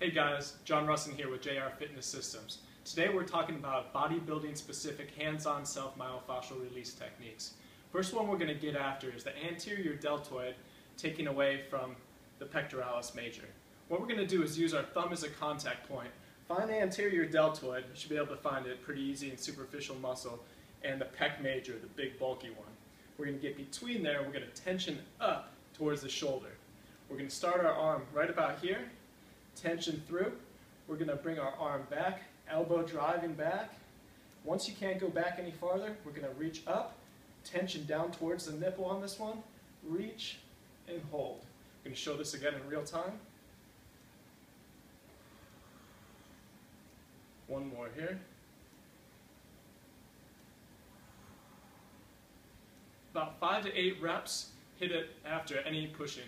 Hey guys, John Rusin here with JR Fitness Systems. Today we're talking about bodybuilding specific hands-on self-myofascial release techniques. First one we're going to get after is the anterior deltoid taking away from the pectoralis major. What we're going to do is use our thumb as a contact point, find the anterior deltoid, you should be able to find it pretty easy in superficial muscle, and the pec major, the big bulky one. We're going to get between there, we're going to tension up towards the shoulder. We're going to start our arm right about here, tension through. We're going to bring our arm back, elbow driving back. Once you can't go back any farther, we're going to reach up, tension down towards the nipple on this one, reach and hold. I'm going to show this again in real time. One more here. About five to eight reps, hit it after any pushing.